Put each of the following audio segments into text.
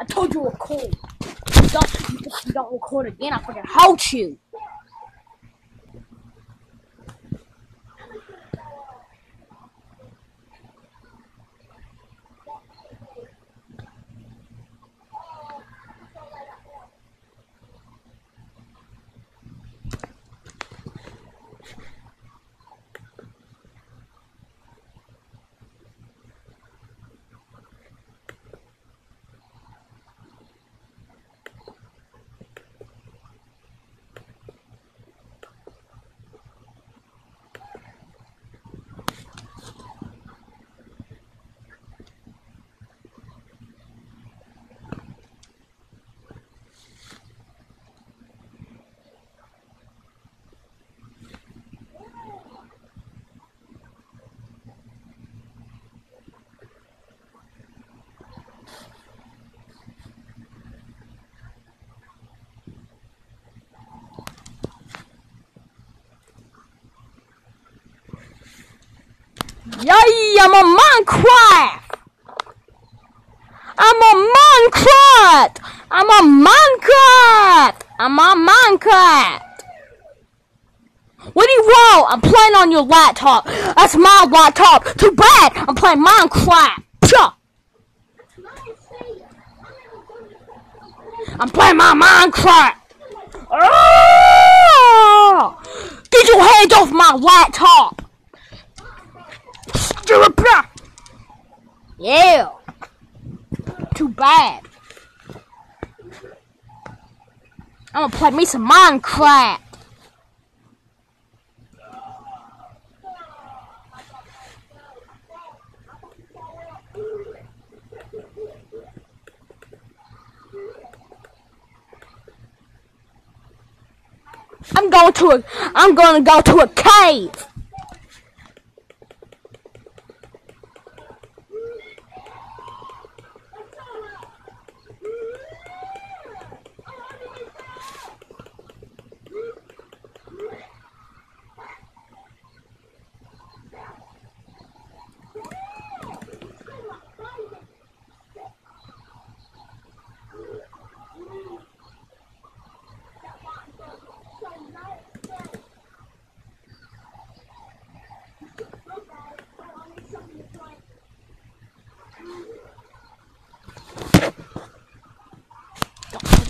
I told you to record. You don't, you don't record again, I fucking hold you. I'm a Minecraft! I'm a Minecraft! I'm a Minecraft! I'm a Minecraft! What do you want? I'm playing on your laptop. That's my laptop. Too bad. I'm playing Minecraft. Pshaw. I'm playing my Minecraft. Ah! Get your hands off my laptop. Stupid. bra- Yeah. Too bad. I'm gonna play me some Minecraft. I'm going to a I'm gonna go to a cave.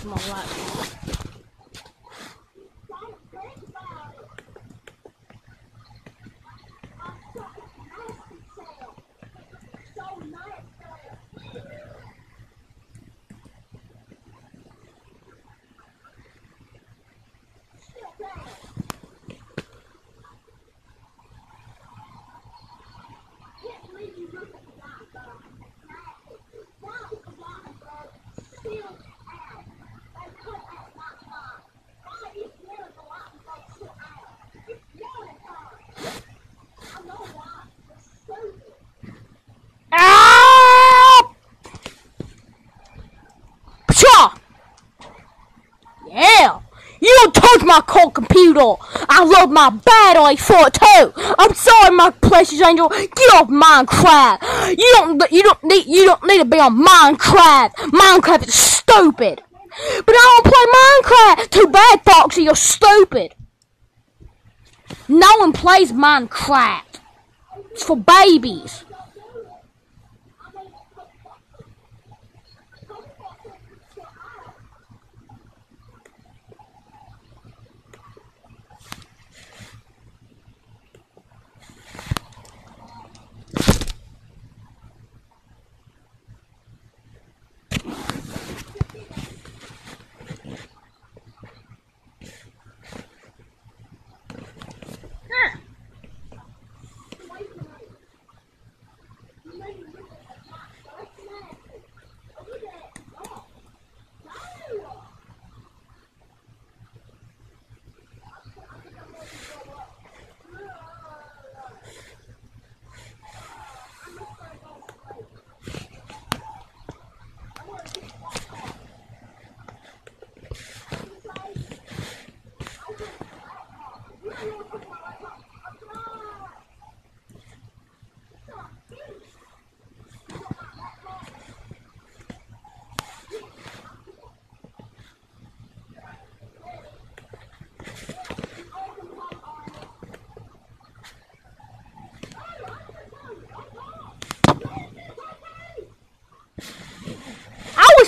Don't touch my laptop. Ah! Pshaw! Yeah! You don't touch my cold computer! I love my battery for it too! I'm sorry, my precious angel! Get off Minecraft! You don't you don't need you don't need to be on Minecraft! Minecraft is stupid! But I don't play Minecraft! Too bad, Foxy, you're stupid! No one plays Minecraft! It's for babies!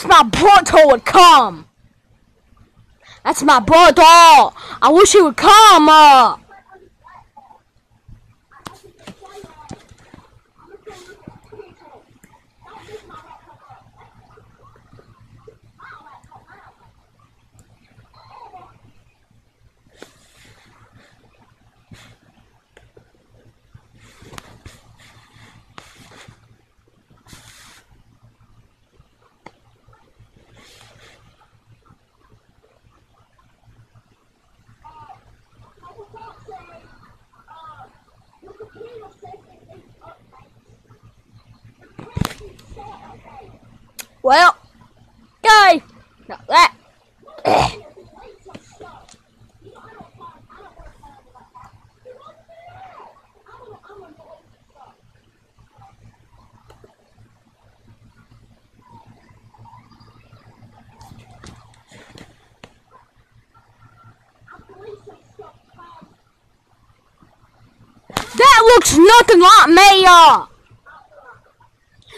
Wish my brother would come. That's my brother. I wish he would come. Uh. Well, go. Not that. That looks nothing like me,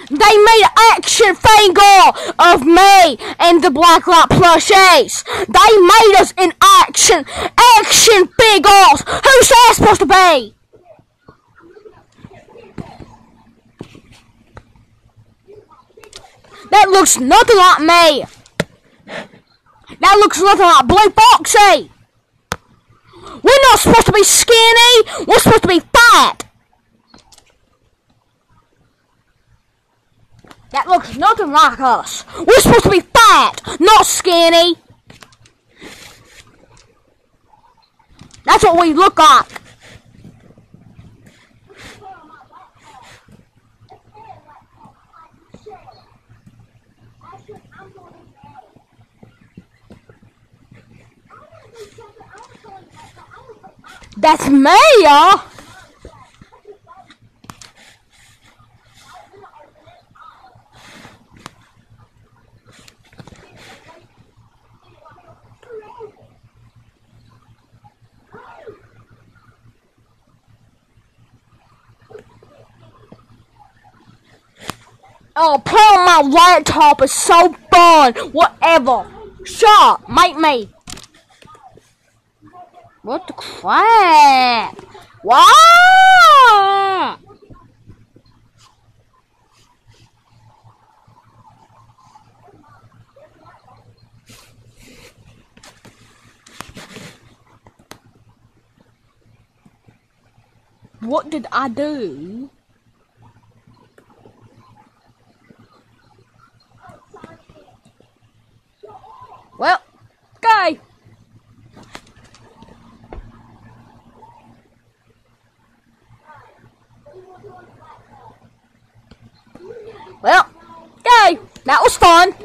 they made action figure of me and the Black Blacklight plushies. They made us an action, action figures. Who's that supposed to be? That looks nothing like me. That looks nothing like Blue Foxy. We're not supposed to be skinny. We're supposed to be fat. That looks nothing like us. We're supposed to be fat, not skinny. That's what we look like. That's me, y'all. Oh, playing my laptop is so fun. Whatever. Shut up, mate me. What the crap? What? What did I do? Well, go! Well,